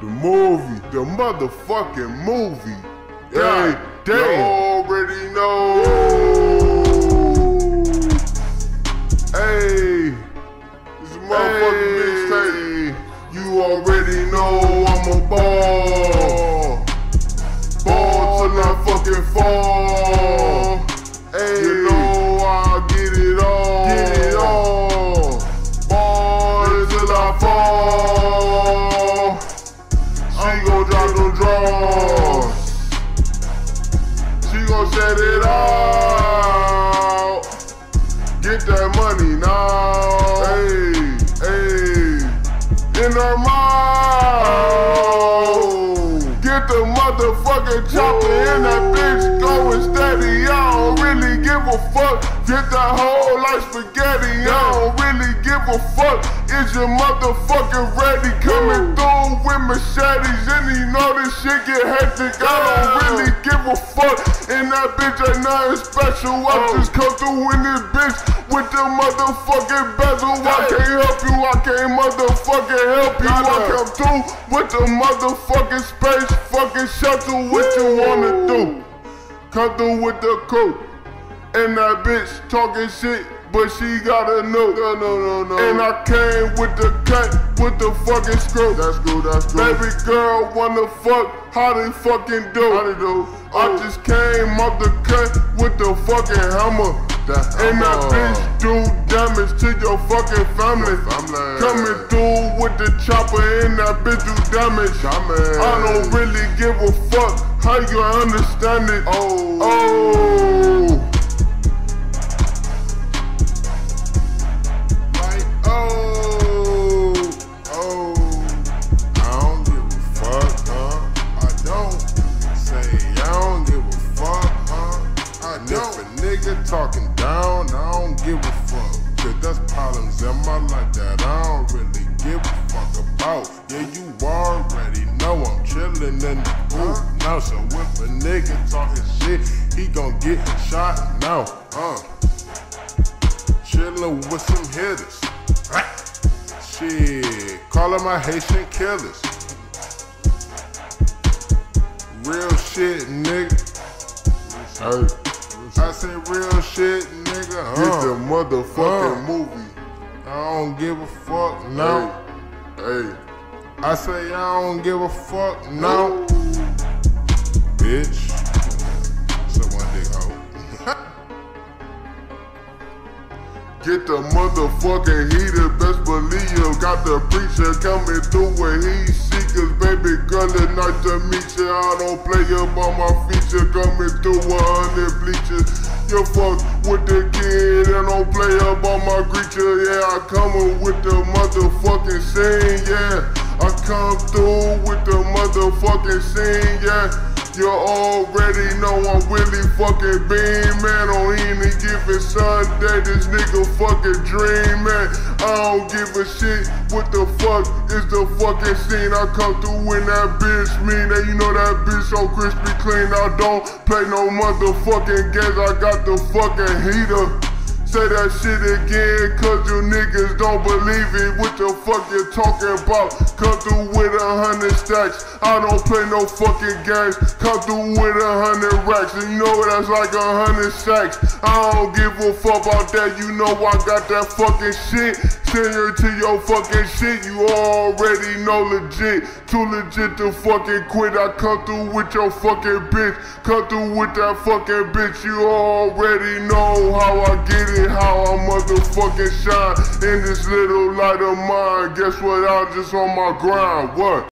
The movie, the motherfucking movie. God Hey, damn. Get the motherfucking chopper in that bitch going steady. I don't really give a fuck. Get that whole life spaghetti. I don't really give a fuck. Is your motherfucking ready? Coming through with machetes. And you know this shit get hectic. I don't really give a fuck. And that bitch ain't nothing special. I just come through in this bitch with the motherfucking bezel. I can't help you. I can't motherfucking help you. I come through with the motherfucking space fucking shuttle. What you wanna do? Come through with the coat. And that bitch talking shit, but she gotta know. No, no, no, no. And I came with the cut, with the fucking screw. That's cool, that's cool. Baby girl wanna fuck, how they fucking do? How they do? I oh. just came up the cut with the fucking hammer. and that bitch do damage to your fucking family. family. Coming through with the chopper and that bitch do damage. I don't really give a fuck how you understand it. Oh. Oh. If a nigga talking down, I don't give a fuck. Cause that's problems in my life that I don't really give a fuck about. Yeah, you already know I'm chillin' in the booth now. So if a nigga talking shit, he gon' get shot now, huh? Chillin' with some hitters. Shit, callin' my Haitian killers. Real shit, nigga. I say real shit, nigga. Get uh. the motherfucking Huh. movie. I don't give a fuck now. Hey, I say I don't give a fuck now. Bitch. So one dick hoe. Get the motherfucking heater, best believe you. Got the preacher coming through where he see, cause baby girl, it's nice to meet you. I don't play up on my feature, coming through a hundred bleachers. You fuck with the kid and don't play up on my creature. Yeah, I coming with the motherfucking scene, yeah. I come through with the motherfucking scene, yeah. You already know I'm really fucking beam, man. On any given Sunday, this nigga fucking dream, man. I don't give a shit what the fuck is the fucking scene. I come through in that bitch mean that you know that bitch so crispy clean. I don't play no motherfucking games. I got the fucking heater. Say that shit again, cause you niggas don't believe it. What the fuck you talking about? Come through with a hundred stacks. I don't play no fucking games. Come through with a hundred racks. And you know that's like a hundred sacks. I don't give a fuck about that. You know I got that fucking shit. Send her to your fucking shit. You already know legit. Too legit to fucking quit. I come through with your fucking bitch. Come through with that fucking bitch. You already know how I get it. How I motherfucking shine in this little light of mine. Guess what? I'm just on my grind. What?